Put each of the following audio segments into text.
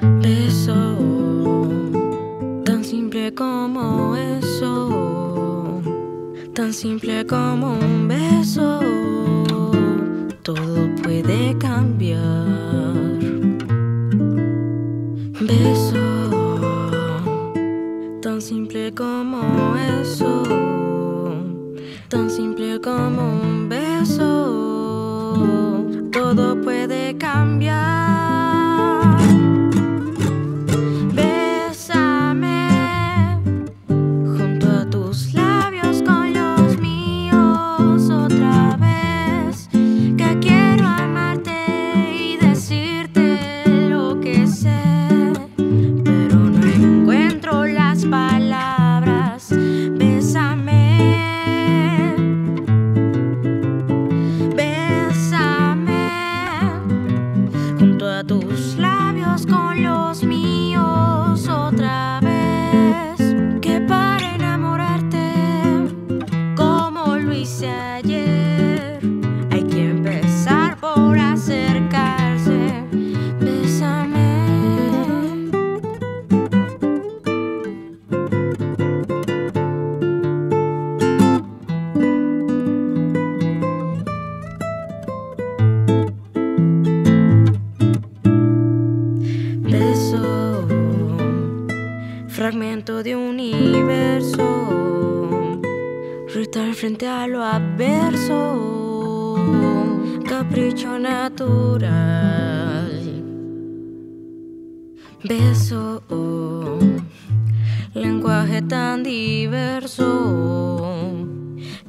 Beso, tan simple como eso, tan simple como un beso, todo puede cambiar. Beso, tan simple como eso, tan simple como un beso, todo puede cambiar. Hice ayer, hay que empezar por acercarse. Bésame. Beso, fragmento de universo, ritual frente a lo adverso, capricho natural. Beso, lenguaje tan diverso,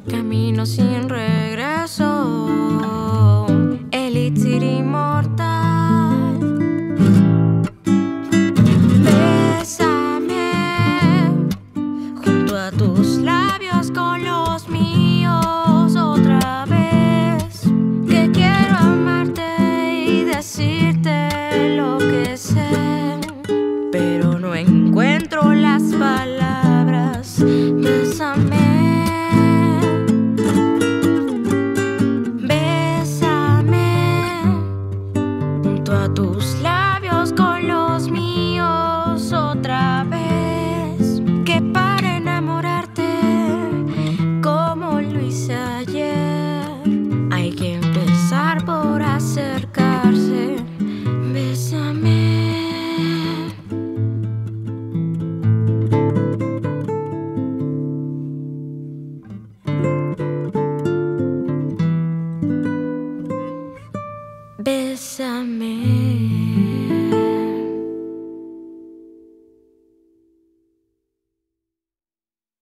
camino sin regreso, assistir